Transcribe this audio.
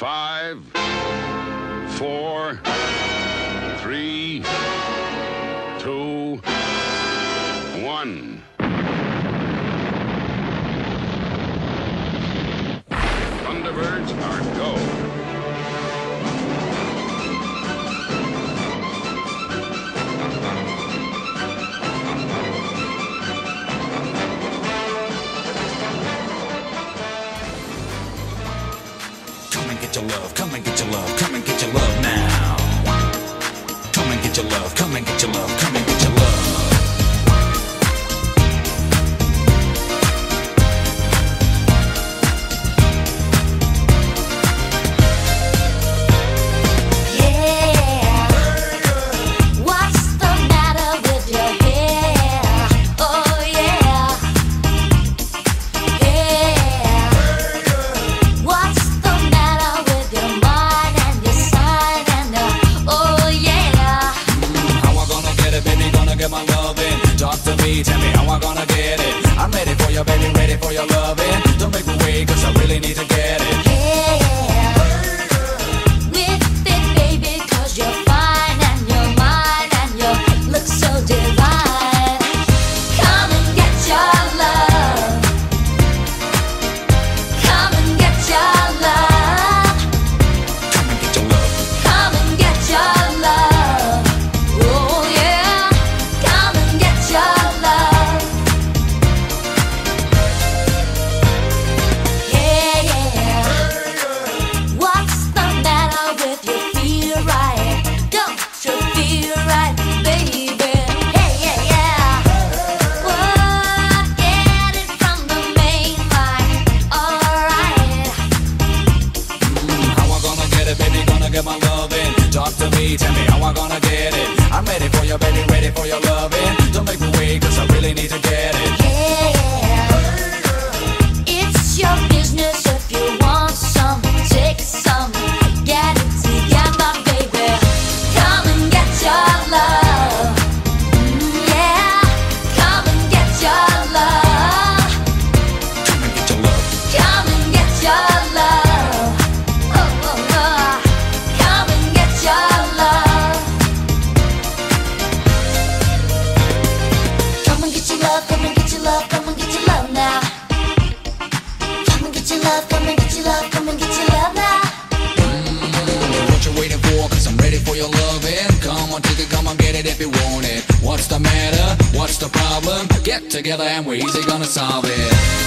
five, four, three, two, one. Thunderbirds are go. love, come and get your love, come and get your love now. Come and get your love, come and get your love, come and get your love. I'm gonna get it. I'm ready for your baby, ready for your loving. Don't make me wait, cause I really need to get it. Yeah. tell me how I'm gonna get it. I'm ready for your baby, ready for your love. for your loving Come on, take it, come on, get it if you want it What's the matter? What's the problem? Get together and we're easy gonna solve it